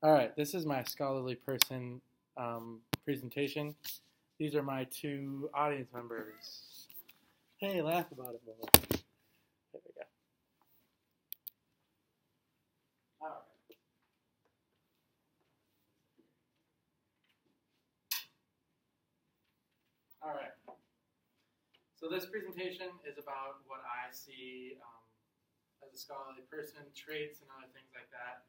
All right, this is my scholarly person um, presentation. These are my two audience members. Hey, laugh about it. There we go. All right. All right. So this presentation is about what I see um, as a scholarly person, traits and other things like that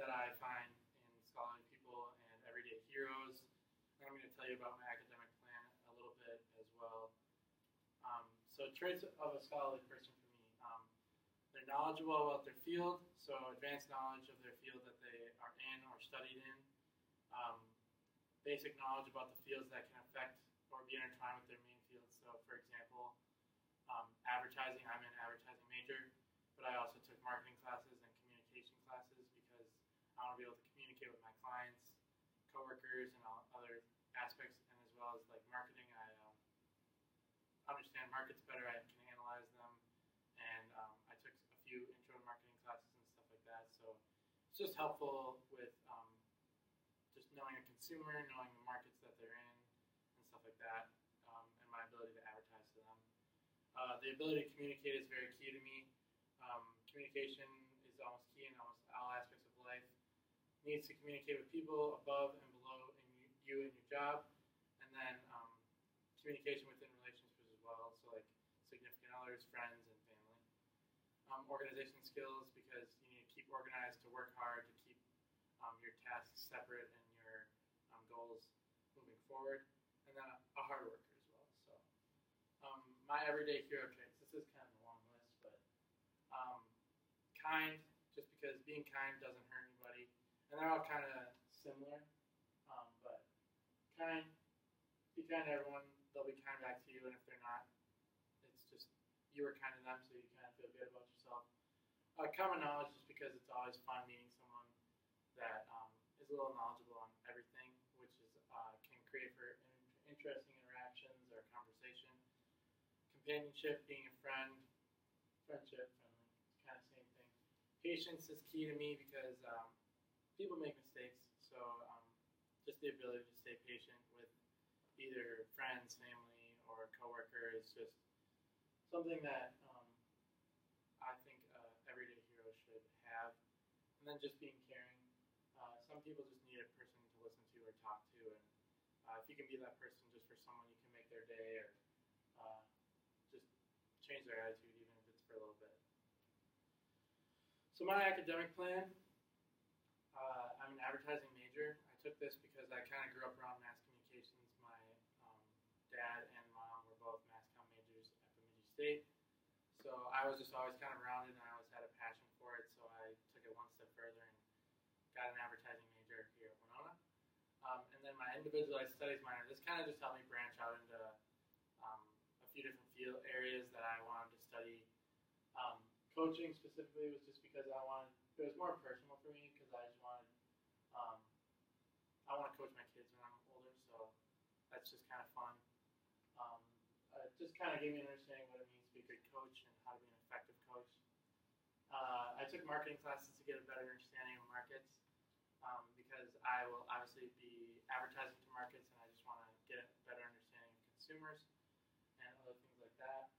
that I find in scholarly people and everyday heroes. And I'm going to tell you about my academic plan a little bit as well. Um, so traits of a scholarly person for me. Um, they're knowledgeable about their field, so advanced knowledge of their field that they are in or studied in. Um, basic knowledge about the fields that can affect or be intertwined with their main field. So for example, um, advertising, I'm an advertising major, but I also took marketing classes and communication classes because I want to be able to communicate with my clients, coworkers, and all other aspects, and as well as like marketing, I um, understand markets better. I can analyze them, and um, I took a few intro marketing classes and stuff like that. So it's just helpful with um, just knowing a consumer, knowing the markets that they're in, and stuff like that, um, and my ability to advertise to them. Uh, the ability to communicate is very key to me. Um, communication is almost all aspects of life. Needs to communicate with people above and below in you, and your job, and then um, communication within relationships as well. So like significant others, friends, and family. Um, organization skills because you need to keep organized to work hard to keep um, your tasks separate and your um, goals moving forward, and then a, a hard worker as well. So um, my everyday hero traits. This is kind of a long list, but um, kind, just because being kind doesn't hurt and they're all kind of similar. Um, but kind, be kind to everyone. They'll be kind back to you, and if they're not, it's just you were kind to them, so you kind of feel good about yourself. Uh, common knowledge, just because it's always fun meeting someone that um, is a little knowledgeable on everything, which is uh, can create for in- interesting interactions or conversation. Companionship, being a friend, friendship, friendly, kind of same thing. Patience is key to me because um, people make mistakes, so um, just the ability to stay patient with either friends, family, or coworker is just something that um, I think uh, everyday hero should have. And then just being caring. Uh, some people just need a person to listen to or talk to, and uh, if you can be that person just for someone, you can make their day or uh, just change their attitude, even if it's for a little bit. So my academic plan. Advertising major. I took this because I kind of grew up around mass communications. My um, dad and mom were both mass comm majors at Bemidji State. So I was just always kind of around it and I always had a passion for it. So I took it one step further and got an advertising major here at Winona. Um, and then my individualized studies minor, this kind of just helped me branch out into um, a few different field areas that I wanted to study. Um, coaching specifically was just because I wanted, it was more personal for me because I just wanted, um, I want to coach my kids when I'm older, so that's just kind of fun. Um, uh, just kind of gave me an understanding what it means to be a good coach and how to be an effective coach. Uh, I took marketing classes to get a better understanding of markets um, because I will obviously be advertising to markets and I just want to get a better understanding of consumers and other things like that.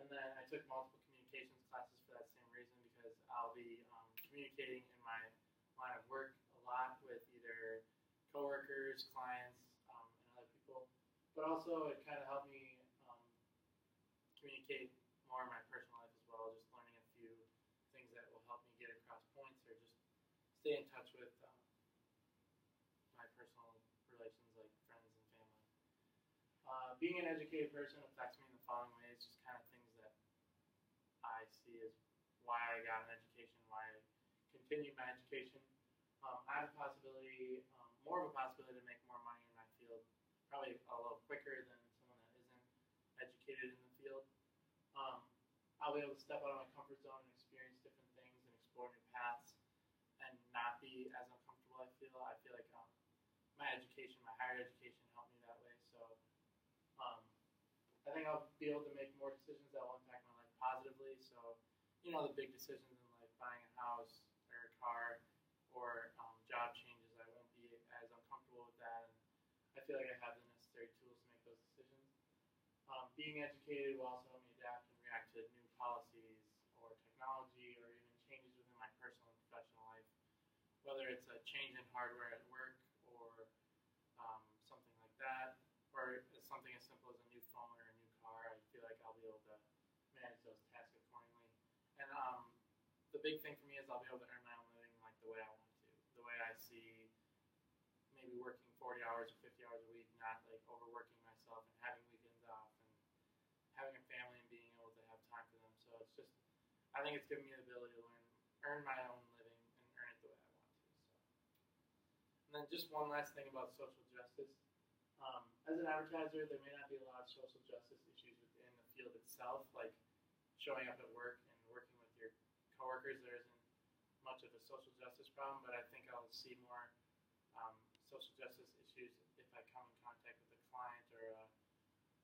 And then I took multiple communications classes for that same reason because I'll be um, communicating in my line of work a lot with either coworkers, clients, um, and other people. But also, it kind of helped me um, communicate more in my personal life as well, just learning a few things that will help me get across points or just stay in touch with um, my personal relations like friends and family. Uh, being an educated person affects me in the following ways, just kind of things that I see as why I got an education, why I continued my education. Um, I have a possibility, um, more of a possibility to make more money in my field, probably a little quicker than someone that isn't educated in the field. Um, I'll be able to step out of my comfort zone and experience different things and explore new paths and not be as uncomfortable. I feel. I feel like um, my education, my higher education, helped me that way. So um, I think I'll be able to make more decisions that will impact my life positively. So you know the big decisions in life, buying a house or a car or um, job feel like I have the necessary tools to make those decisions. Um, being educated will also help me adapt and react to new policies or technology or even changes within my personal and professional life, whether it's a change in hardware at work or um, something like that, or something as simple as a new phone or a new car. I feel like I'll be able to manage those tasks accordingly. And um, the big thing for me is I'll be able to earn my own living like the way I want to, the way I see working 40 hours or 50 hours a week, not like overworking myself and having weekends off and having a family and being able to have time for them. So it's just, I think it's given me the ability to learn, earn my own living and earn it the way I want to. So, and then just one last thing about social justice. Um, as an advertiser, there may not be a lot of social justice issues within the field itself, like showing up at work and working with your coworkers. There isn't much of a social justice problem, but I think I'll see more um, social justice issues if I come in contact with a client or a,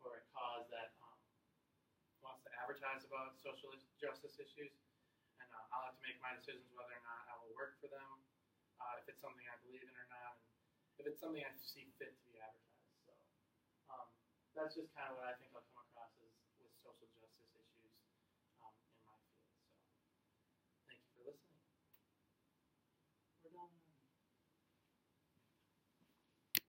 or a cause that um, wants to advertise about social justice issues. And uh, I'll have to make my decisions whether or not I will work for them, uh, if it's something I believe in or not, and if it's something I see fit to be advertised. So um, that's just kind of what I think I'll come across as with social justice issues um, in my field. So thank you for listening.